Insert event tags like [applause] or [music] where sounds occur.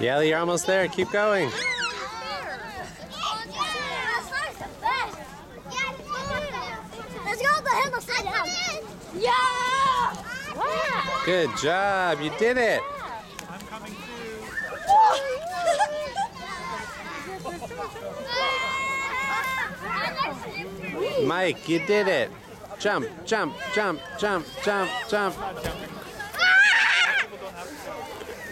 Yeah, you're almost there. Keep going. Let's go the hill upside down. Yeah! Good job. You did it. I'm coming too. [laughs] Mike, you did it. Jump, jump, jump, jump, jump, jump.